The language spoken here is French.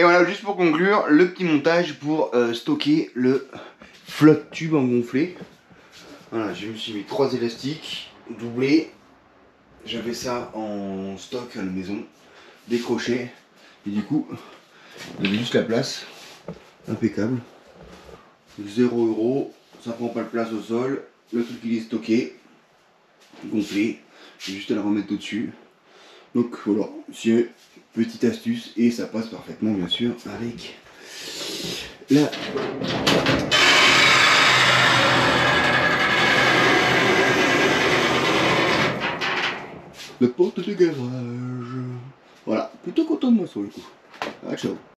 Et voilà, juste pour conclure, le petit montage pour euh, stocker le flotte tube en gonflé. Voilà, je me suis mis trois élastiques, doublés. J'avais ça en stock à la maison, décroché. Et du coup, il y avait juste la place. Impeccable. 0 euros, ça prend pas de place au sol. Le truc il est stocké, gonflé. Juste à la remettre au-dessus. Donc voilà, c'est petite astuce et ça passe parfaitement bien sûr avec la la porte de garage. Voilà, plutôt content de moi sur le coup. Ciao.